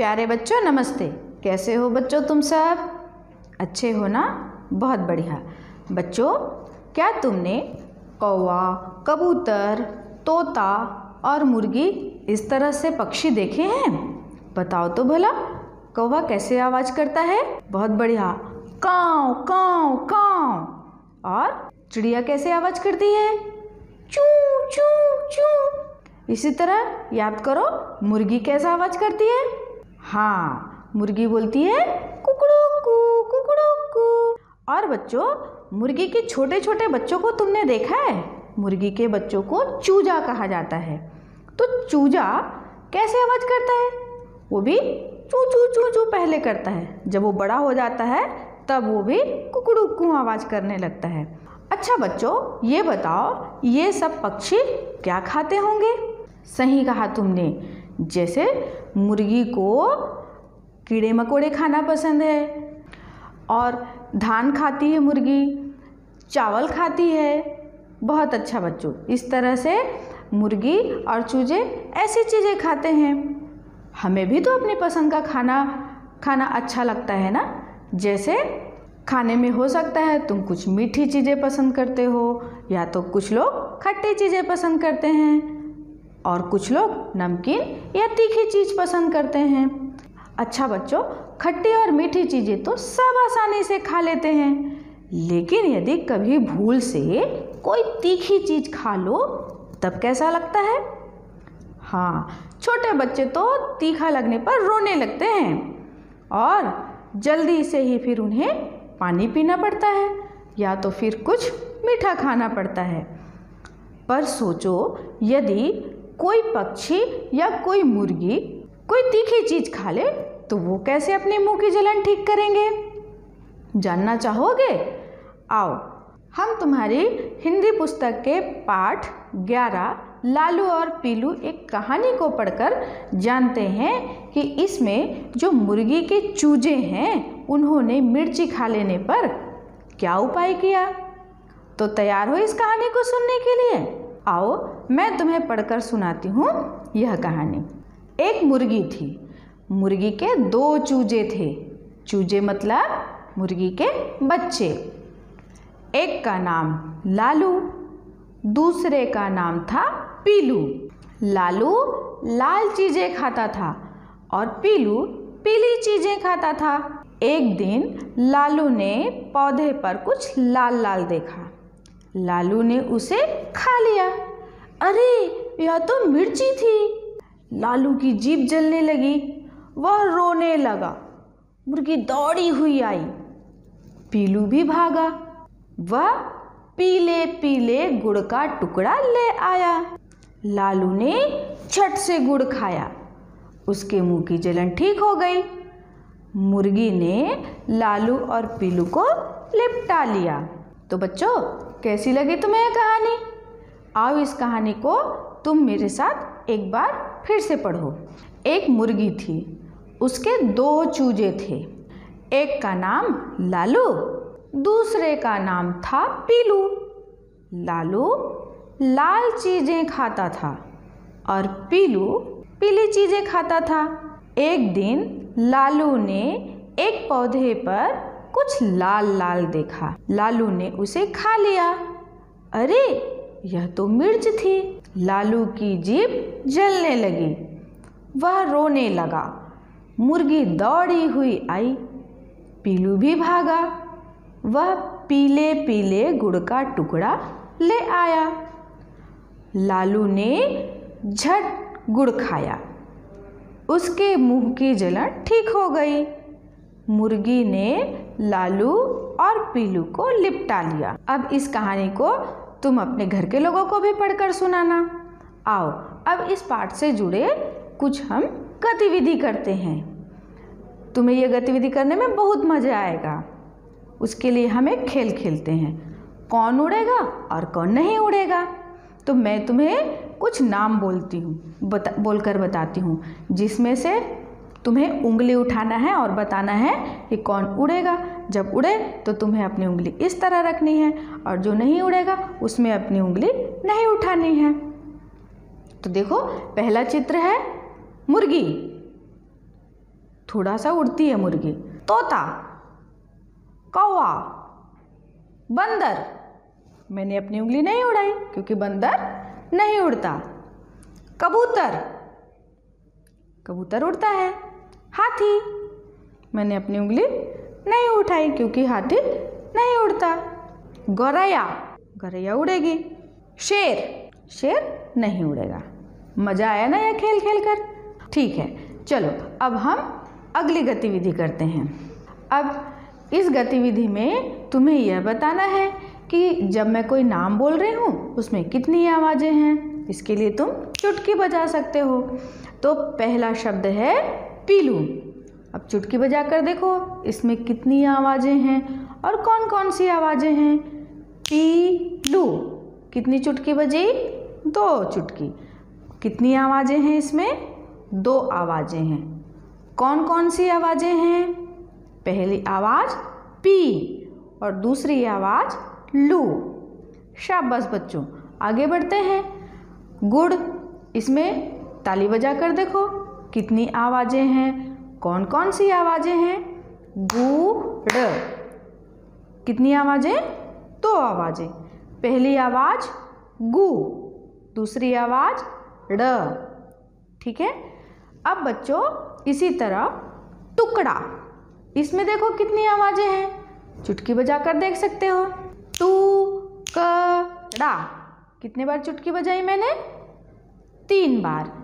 प्यारे बच्चों, नमस्ते। कैसे हो बच्चों तुम सब? अच्छे हो ना? बहुत बढ़िया। बच्चों, क्या तुमने कौवा, कबूतर, तोता और मुर्गी इस तरह से पक्षी देखे हैं? बताओ तो भला, कौवा कैसे आवाज़ करता है? बहुत बढ़िया। काव काव काव और चिड़िया कैसे आवाज़ करती है? चू चू चू। इसी तरह याद करो, मुर्गी कैसा आवाज़ करती है? हाँ मुर्गी बोलती है कुकड़ू कू कुकड़ू कू और बच्चों, मुर्गी के छोटे छोटे बच्चों को तुमने देखा है? मुर्गी के बच्चों को चूजा कहा जाता है। तो चूजा कैसे आवाज़ करता है? वो भी चू चू चू चू पहले करता है। जब वो बड़ा हो जाता है, तब वो भी कुकड़ू कू आवाज़ करने लगता है। अच्छा बच्चों, ये बताओ, ये सब पक्षी क्या खाते होंगे? सही कहा तुमने। जैसे मुर्गी को कीड़े मकोड़े खाना पसंद है और धान खाती है मुर्गी, चावल खाती है। बहुत अच्छा बच्चों, इस तरह से मुर्गी और चूजे ऐसी चीज़ें खाते हैं। हमें भी तो अपनी पसंद का खाना खाना अच्छा लगता है ना? जैसे खाने में हो सकता है तुम कुछ मीठी चीज़ें पसंद करते हो या तो कुछ लोग खट्टी चीज़ें पसंद करते हैं। और कुछ लोग नमकीन या तीखी चीज़ पसंद करते हैं। अच्छा बच्चों, खट्टी और मीठी चीज़ें तो सब आसानी से खा लेते हैं। लेकिन यदि कभी भूल से कोई तीखी चीज़ खा लो, तब कैसा लगता है? हाँ छोटे बच्चे तो तीखा लगने पर रोने लगते हैं और जल्दी से ही फिर उन्हें पानी पीना पड़ता है या तो फिर कुछ मीठा खाना पड़ता है। पर सोचो, यदि कोई पक्षी या कोई मुर्गी कोई तीखी चीज़ खा ले तो वो कैसे अपने मुँह की जलन ठीक करेंगे? जानना चाहोगे? आओ, हम तुम्हारी हिंदी पुस्तक के पाठ ग्यारह लालू और पीलू एक कहानी को पढ़कर जानते हैं कि इसमें जो मुर्गी के चूजे हैं, उन्होंने मिर्ची खा लेने पर क्या उपाय किया? तो तैयार हो इस कहानी को सुनने के लिए। आओ, मैं तुम्हें पढ़कर सुनाती हूँ यह कहानी। एक मुर्गी थी। मुर्गी के दो चूजे थे। चूजे मतलब मुर्गी के बच्चे। एक का नाम लालू, दूसरे का नाम था पीलू। लालू लाल चीज़ें खाता था और पीलू पीली चीज़ें खाता था। एक दिन लालू ने पौधे पर कुछ लाल लाल देखा। लालू ने उसे खा लिया। अरे, यह तो मिर्ची थी। लालू की जीप जलने लगी। वह रोने लगा। मुर्गी दौड़ी हुई आई। पीलू भी भागा। वह पीले पीले गुड़ का टुकड़ा ले आया। लालू ने छट से गुड़ खाया। उसके मुँह की जलन ठीक हो गई। मुर्गी ने लालू और पीलू को लिपटा लिया। तो बच्चों कैसी लगी तुम्हें यह कहानी? आओ इस कहानी को तुम मेरे साथ एक बार फिर से पढ़ो। एक मुर्गी थी। उसके दो चूजे थे। एक का नाम लालू, दूसरे का नाम था पीलू। लालू लाल चीज़ें खाता था और पीलू पीली चीज़ें खाता था। एक दिन लालू ने एक पौधे पर कुछ लाल लाल देखा। लालू ने उसे खा लिया। अरे, यह तो मिर्च थी। लालू की जीभ जलने लगी। वह रोने लगा। मुर्गी दौड़ी हुई आई। पीलू भी भागा। वह पीले पीले गुड़ का टुकड़ा ले आया। लालू ने झट गुड़ खाया। उसके मुँह की जलन ठीक हो गई। मुर्गी ने लालू और पीलू को लिपटा लिया। अब इस कहानी को तुम अपने घर के लोगों को भी पढ़कर सुनाना। आओ, अब इस पाठ से जुड़े कुछ हम गतिविधि करते हैं। तुम्हें यह गतिविधि करने में बहुत मज़ा आएगा। उसके लिए हम एक खेल खेलते हैं। कौन उड़ेगा और कौन नहीं उड़ेगा? तो मैं तुम्हें कुछ नाम बोलती हूँ, बता, बोलकर बताती हूँ, जिसमें से तुम्हें उंगली उठाना है और बताना है कि कौन उड़ेगा। जब उड़े तो तुम्हें अपनी उंगली इस तरह रखनी है और जो नहीं उड़ेगा, उसमें अपनी उंगली नहीं उठानी है। तो देखो, पहला चित्र है मुर्गी। थोड़ा सा उड़ती है मुर्गी। तोता। कौवा। बंदर। मैंने अपनी उंगली नहीं उड़ाई, क्योंकि बंदर नहीं उड़ता। कबूतर। कबूतर उड़ता है। हाथी। मैंने अपनी उंगली नहीं उठाई क्योंकि हाथी नहीं उड़ता। गौरैया गौरैया उड़ेगी। शेर शेर नहीं उड़ेगा। मज़ा आया ना यह खेल खेल कर ठीक है, चलो, अब हम अगली गतिविधि करते हैं। अब इस गतिविधि में तुम्हें यह बताना है कि जब मैं कोई नाम बोल रही हूँ, उसमें कितनी आवाज़ें हैं? इसके लिए तुम चुटकी बजा सकते हो। तो पहला शब्द है पीलू अब चुटकी बजा कर देखो, इसमें कितनी आवाज़ें हैं और कौन कौन सी आवाज़ें हैं? पीलू कितनी चुटकी बजी? दो चुटकी। कितनी आवाज़ें हैं इसमें? दो आवाज़ें हैं। कौन कौन सी आवाज़ें हैं? पहली आवाज़ पी और दूसरी आवाज़ लू। शाबाश बच्चों, आगे बढ़ते हैं। गुड़, इसमें ताली बजा कर देखो। कितनी आवाज़ें हैं? कौन कौन सी आवाज़ें हैं? गुड़ कितनी आवाज़ें? दो आवाज़ें। पहली आवाज़ गु, दूसरी आवाज़ ड। ठीक है? अब बच्चों, इसी तरह टुकड़ा। इसमें देखो कितनी आवाज़ें हैं। चुटकी बजा कर देख सकते हो। टू कड़ा कितने बार चुटकी बजाई मैंने? तीन बार।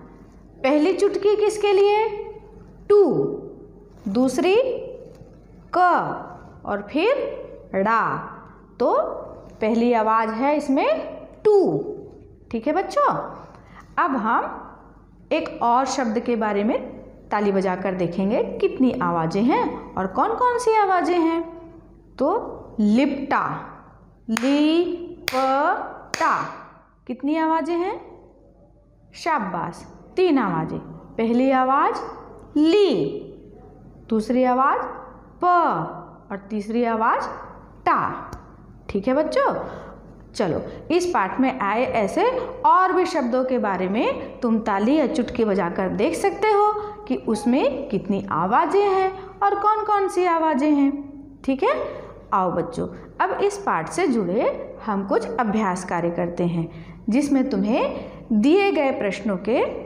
पहली चुटकी किसके लिए? टू। दूसरी, क। और फिर ड़ा। तो पहली आवाज़ है इसमें टू। ठीक है बच्चों? अब हम एक और शब्द के बारे में ताली बजाकर देखेंगे कितनी आवाज़ें हैं और कौन कौन सी आवाज़ें हैं। तो लिपटा। लिपटा। कितनी आवाज़ें हैं? शाबाश। तीन आवाज़ें। पहली आवाज़ ली, दूसरी आवाज़ प और तीसरी आवाज़ टा। ठीक है बच्चों? चलो, इस पाठ में आए ऐसे और भी शब्दों के बारे में तुम ताली या चुटकी बजाकर देख सकते हो कि उसमें कितनी आवाज़ें हैं और कौन कौन सी आवाज़ें हैं। ठीक है? आओ बच्चों, अब इस पाठ से जुड़े हम कुछ अभ्यास कार्य करते हैं, जिसमें तुम्हें दिए गए प्रश्नों के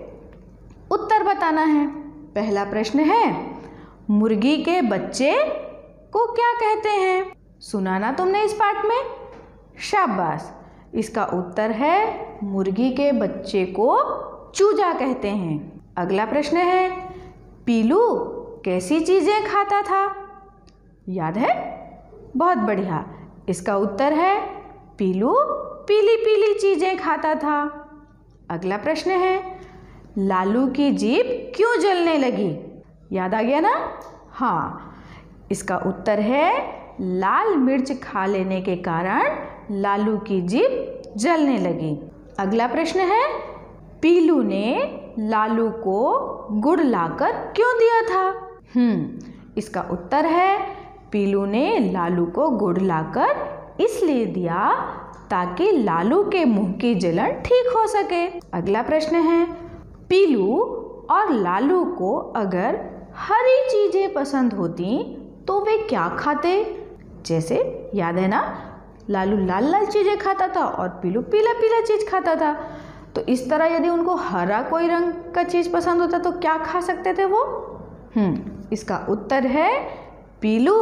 उत्तर बताना है। पहला प्रश्न है, मुर्गी के बच्चे को क्या कहते हैं? सुना ना तुमने इस पाठ में? शाबाश। इसका उत्तर है, मुर्गी के बच्चे को चूजा कहते हैं। अगला प्रश्न है, पीलू कैसी चीज़ें खाता था? याद है? बहुत बढ़िया। इसका उत्तर है, पीलू पीली पीली चीज़ें खाता था। अगला प्रश्न है लालू की जीप क्यों जलने लगी? याद आ गया ना? हाँ इसका उत्तर है, लाल मिर्च खा लेने के कारण लालू की जीप जलने लगी। अगला प्रश्न है, पीलू ने लालू को गुड़ लाकर क्यों दिया था? हम्म इसका उत्तर है, पीलू ने लालू को गुड़ लाकर इसलिए दिया ताकि लालू के मुँह की जलन ठीक हो सके। अगला प्रश्न है पीलू और लालू को अगर हरी चीज़ें पसंद होती तो वे क्या खाते? जैसे, याद है ना? लालू लाल लाल चीज़ें खाता था और पीलू पीला पीला चीज़ खाता था। तो इस तरह यदि उनको हरा कोई रंग का चीज़ पसंद होता तो क्या खा सकते थे वो? हम्म इसका उत्तर है पीलू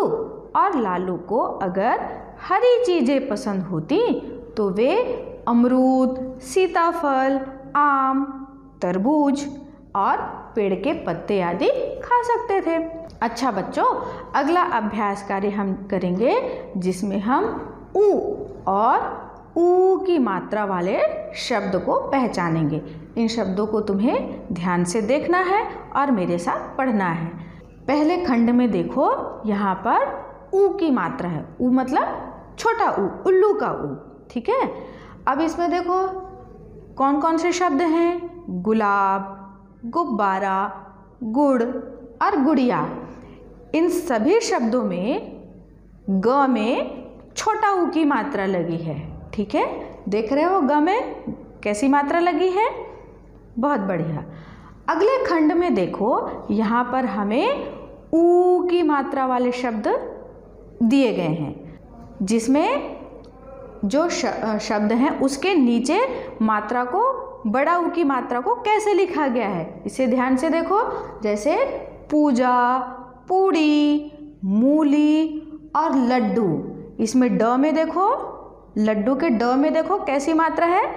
और लालू को अगर हरी चीज़ें पसंद होती तो वे अमरूद, सीताफल, आम तरबूज और पेड़ के पत्ते आदि खा सकते थे। अच्छा बच्चों, अगला अभ्यास कार्य हम करेंगे, जिसमें हम ऊ और ऊ की मात्रा वाले शब्द को पहचानेंगे। इन शब्दों को तुम्हें ध्यान से देखना है और मेरे साथ पढ़ना है। पहले खंड में देखो, यहाँ पर ऊ की मात्रा है। ऊ मतलब छोटा ऊ, उल्लू का ऊ, ठीक है? अब इसमें देखो कौन कौन से शब्द हैं? गुलाब, गुब्बारा, गुड़ और गुड़िया। इन सभी शब्दों में ग में छोटा ऊ की मात्रा लगी है, ठीक है? देख रहे हो ग में कैसी मात्रा लगी है? बहुत बढ़िया। अगले खंड में देखो, यहाँ पर हमें ऊ की मात्रा वाले शब्द दिए गए हैं, जिसमें जो शब्द हैं, उसके नीचे मात्रा को बड़ा ऊ की मात्रा को कैसे लिखा गया है? इसे ध्यान से देखो। जैसे पूजा, पूड़ी, मूली और लड्डू। इसमें ड में देखो, लड्डू के ड में देखो कैसी मात्रा है?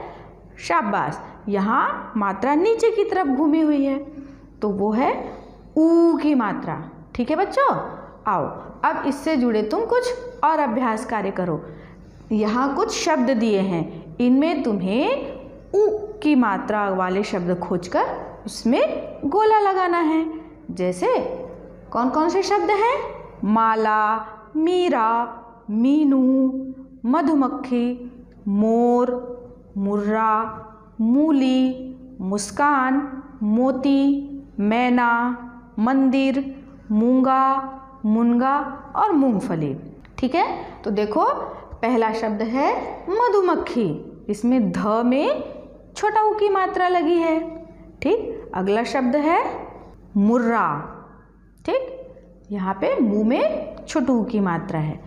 शाबाश। यहाँ मात्रा नीचे की तरफ़ घूमी हुई है तो वो है ऊ की मात्रा। ठीक है बच्चों? आओ, अब इससे जुड़े तुम कुछ और अभ्यास कार्य करो। यहाँ कुछ शब्द दिए हैं। इनमें तुम्हें उ की मात्रा वाले शब्द खोजकर उसमें गोला लगाना है। जैसे कौन कौन से शब्द हैं? माला, मीरा, मीनू, मधुमक्खी, मोर, मुर्रा, मूली, मुस्कान, मोती, मैना, मंदिर, मूँगा, मुनगा और मूंगफली। ठीक है? तो देखो, पहला शब्द है मधुमक्खी। इसमें ध में छोटा ऊ की मात्रा लगी है। ठीक? अगला शब्द है मुर्रा। ठीक? यहाँ पे मुँह में छोटू की मात्रा है।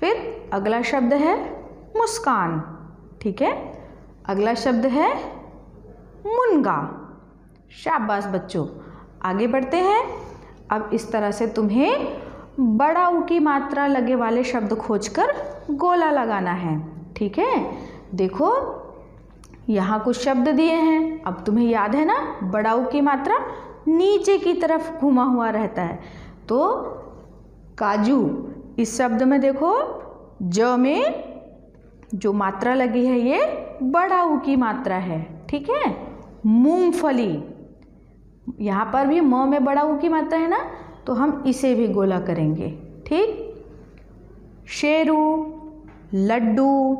फिर अगला शब्द है मुस्कान। ठीक है? अगला शब्द है मुनगा। शाबाश बच्चों। आगे बढ़ते हैं। अब इस तरह से तुम्हें बड़ा ऊ की मात्रा लगे वाले शब्द खोजकर गोला लगाना है। ठीक है? देखो यहाँ कुछ शब्द दिए हैं। अब तुम्हें याद है ना? बड़ाऊ की मात्रा नीचे की तरफ़ घुमा हुआ रहता है। तो काजू, इस शब्द में देखो, ज में जो मात्रा लगी है ये बड़ाऊ की मात्रा है। ठीक है? मूंगफली, यहाँ पर भी म में बड़ा ऊ की मात्रा है ना? तो हम इसे भी गोला करेंगे। ठीक? शेरू, लड्डू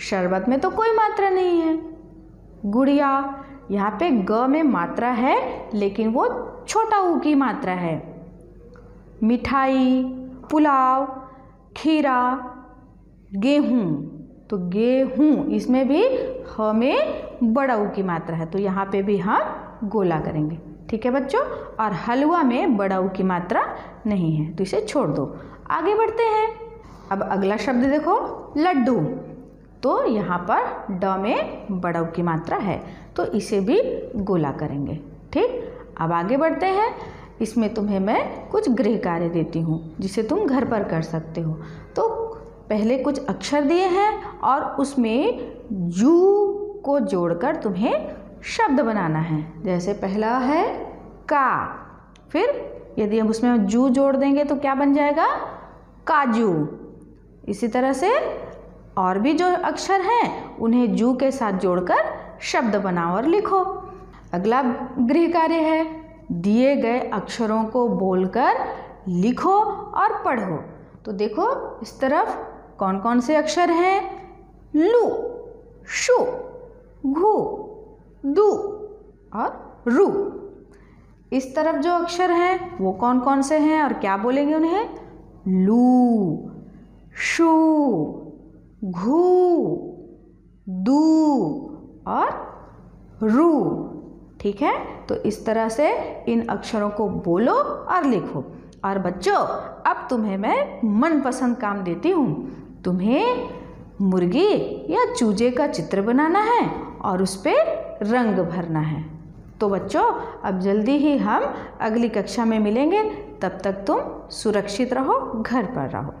शरबत में तो कोई मात्रा नहीं है। गुड़िया, यहाँ पे ग में मात्रा है, लेकिन वो छोटा ऊ की मात्रा है। मिठाई, पुलाव, खीरा, गेहूँ तो गेहूँ, इसमें भी हमें बड़ा ऊ की मात्रा है तो यहाँ पे भी हम गोला करेंगे। ठीक है बच्चों? और हलवा में बड़ा ऊ की मात्रा नहीं है तो इसे छोड़ दो। आगे बढ़ते हैं। अब अगला शब्द देखो, लड्डू। तो यहाँ पर ड में बड़ा की मात्रा है तो इसे भी गोला करेंगे, ठीक? अब आगे बढ़ते हैं। इसमें तुम्हें मैं कुछ गृह कार्य देती हूँ, जिसे तुम घर पर कर सकते हो। तो पहले कुछ अक्षर दिए हैं और उसमें जू को जोड़कर तुम्हें शब्द बनाना है। जैसे पहला है का, फिर यदि हम उसमें जू जोड़ देंगे तो क्या बन जाएगा? काजू। इसी तरह से और भी जो अक्षर हैं, उन्हें जू के साथ जोड़कर शब्द बनाओ और लिखो। अगला गृह कार्य है, दिए गए अक्षरों को बोलकर लिखो और पढ़ो। तो देखो, इस तरफ़ कौन कौन से अक्षर हैं? लू, शु, घू, दू और रू। इस तरफ़ जो अक्षर हैं, वो कौन कौन से हैं और क्या बोलेंगे उन्हें? लू, शू घू, दू और रू। ठीक है? तो इस तरह से इन अक्षरों को बोलो और लिखो। और बच्चों, अब तुम्हें मैं मनपसंद काम देती हूँ। तुम्हें मुर्गी या चूजे का चित्र बनाना है और उस पर रंग भरना है। तो बच्चों, अब जल्दी ही हम अगली कक्षा में मिलेंगे। तब तक तुम सुरक्षित रहो, घर पर रहो।